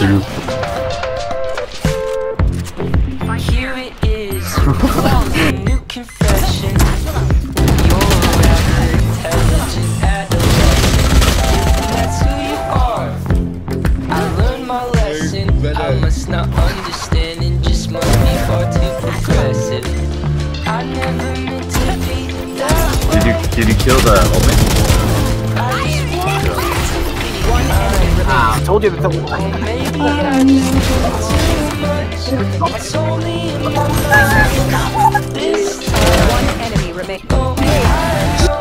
through. Here it is, new confession. You're a rather intelligent adolescent. That's who you are. I learned my lesson. I must not understand and just must be far too progressive. I never meant to be that Did you did you kill the omen? Ah, I told you that the Maybe I. It's only. This. One enemy remaining. Oh, I know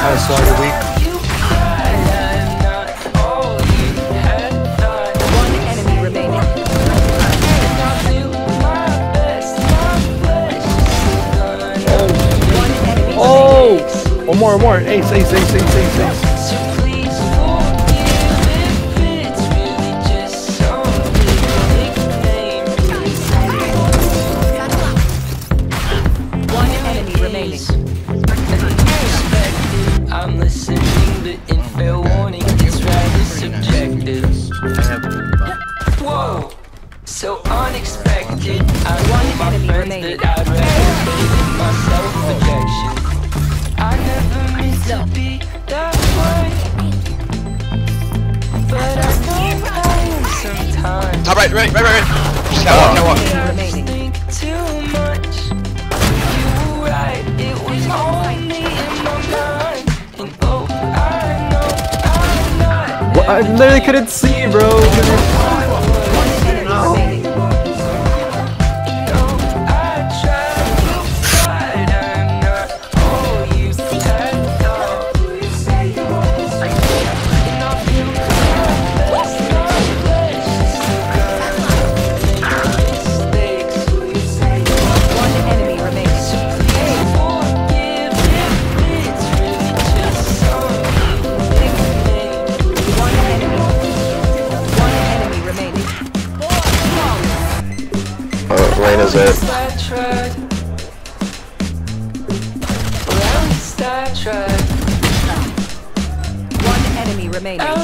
I'm not One more, one more. Ace, ace, ace, ace, ace, ace. So please forgive if it's really just some nickname. One enemy remaining. Unexpected, I'm listening, but in fair warning, it's rather subjective. Whoa, so unexpected. I One my friends that I'd rather mind. And oh, I know I'm. What? I literally couldn't see, bro. Reyna's it. I tried. Well, at least I tried. One enemy remaining. At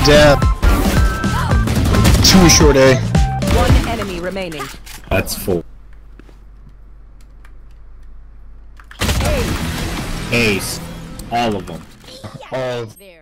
God damn. Too short A. One enemy remaining. That's full. Ace. All of them. All of There.